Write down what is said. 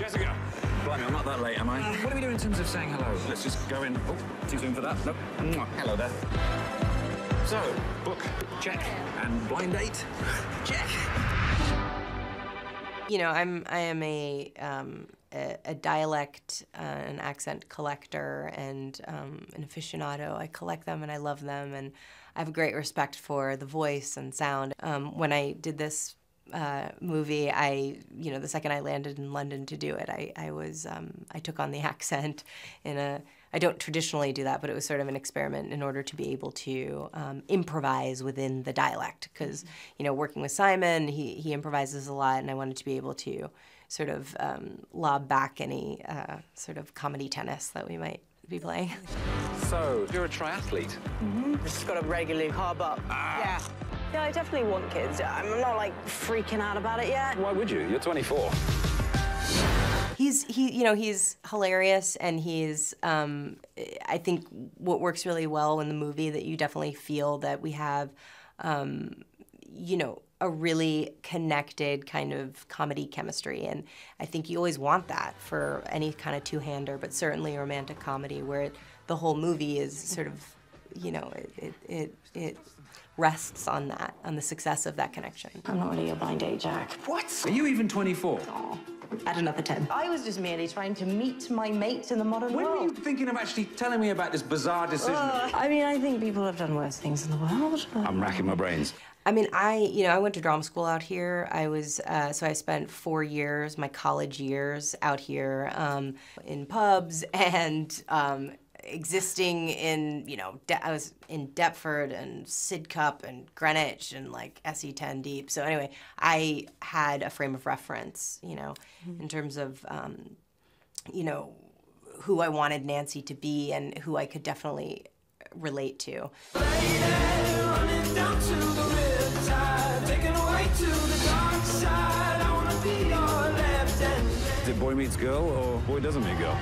Jessica! Blimey, I'm not that late, am I? What are we doing in terms of saying hello? Let's just go in. Oh, too soon for that. Nope. Mwah. Hello there. So, book, check. And blind date, check. You know, I'm I am a um, a, a dialect, uh, an accent collector, and um, an aficionado. I collect them and I love them, and I have a great respect for the voice and sound. Um, when I did this uh, movie, I, you know, the second I landed in London to do it, I, I was, um, I took on the accent in a, I don't traditionally do that, but it was sort of an experiment in order to be able to um, improvise within the dialect. Because, you know, working with Simon, he, he improvises a lot, and I wanted to be able to sort of um, lob back any uh, sort of comedy tennis that we might be playing. So, you're a triathlete. Just got to regularly carb up. Yeah. Yeah, I definitely want kids. I'm not like freaking out about it yet. Why would you? You're 24. He's he you know he's hilarious and he's um, I think what works really well in the movie that you definitely feel that we have um, you know a really connected kind of comedy chemistry and I think you always want that for any kind of two-hander but certainly a romantic comedy where it, the whole movie is sort of you know it it, it, it rests on that on the success of that connection. I'm not really a blind date, Jack. What? Are you even 24? Add another 10. I was just merely trying to meet my mates in the modern world. When were you thinking of actually telling me about this bizarre decision? Uh, I mean, I think people have done worse things in the world. but- I'm racking my brains. I mean, I you know I went to drama school out here. I was uh, so I spent four years, my college years, out here um, in pubs and um, existing in you know De- I was in Deptford and Sidcup and Greenwich and like SE10 deep. So anyway, I had a frame of reference, you know, in terms of um, you know who I wanted Nancy to be and who I could definitely relate to. Is it boy meets girl or boy doesn't meet girl?